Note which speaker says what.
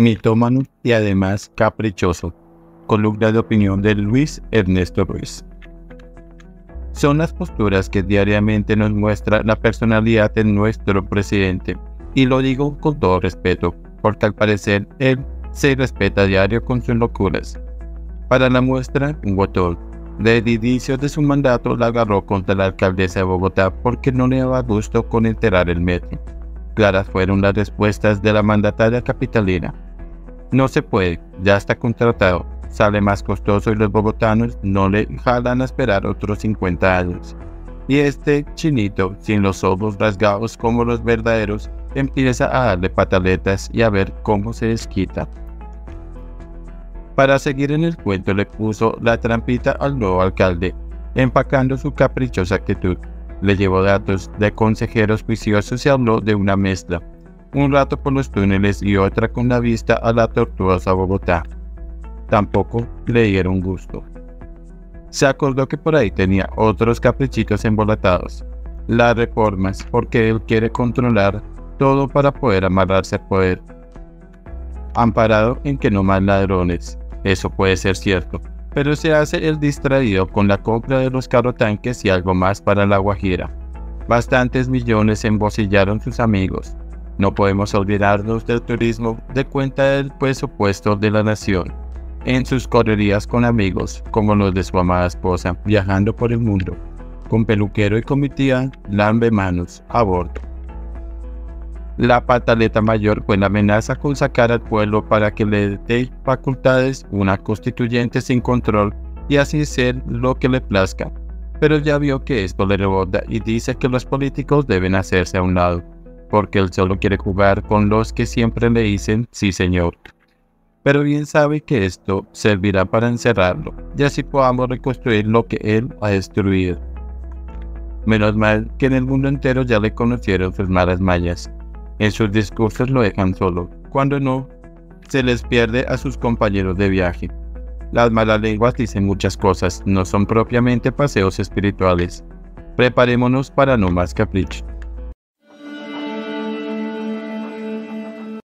Speaker 1: mitómano y además caprichoso. Columna de opinión de Luis Ernesto Ruiz. Son las posturas que diariamente nos muestra la personalidad de nuestro presidente. Y lo digo con todo respeto, porque al parecer él se respeta a diario con sus locuras. Para la muestra, un botón. Desde inicio de su mandato la agarró contra la alcaldesa de Bogotá porque no le daba gusto con enterar el metro. Claras fueron las respuestas de la mandataria capitalina. No se puede, ya está contratado, sale más costoso y los bogotanos no le jalan a esperar otros 50 años. Y este chinito, sin los ojos rasgados como los verdaderos, empieza a darle pataletas y a ver cómo se desquita. Para seguir en el cuento le puso la trampita al nuevo alcalde, empacando su caprichosa actitud. Le llevó datos de consejeros juiciosos y habló de una mezcla, un rato por los túneles y otra con la vista a la tortuosa Bogotá. Tampoco le dieron gusto. Se acordó que por ahí tenía otros caprichitos embolatados. Las reformas, porque él quiere controlar todo para poder amarrarse al poder. Amparado en que no más ladrones. Eso puede ser cierto, pero se hace el distraído con la compra de los tanques y algo más para la Guajira. Bastantes millones embosillaron sus amigos. No podemos olvidarnos del turismo de cuenta del presupuesto de la nación. En sus correrías con amigos, como los de su amada esposa, viajando por el mundo, con peluquero y comitiva, lambe manos, aborto. La pataleta mayor fue la amenaza con sacar al pueblo para que le dé facultades una constituyente sin control y así ser lo que le plazca. Pero ya vio que esto le rebota y dice que los políticos deben hacerse a un lado, porque él solo quiere jugar con los que siempre le dicen sí señor. Pero bien sabe que esto servirá para encerrarlo y así podamos reconstruir lo que él ha destruido. Menos mal que en el mundo entero ya le conocieron sus malas mallas en sus discursos lo dejan solo, cuando no, se les pierde a sus compañeros de viaje. Las malas lenguas dicen muchas cosas, no son propiamente paseos espirituales. Preparémonos para no más capricho.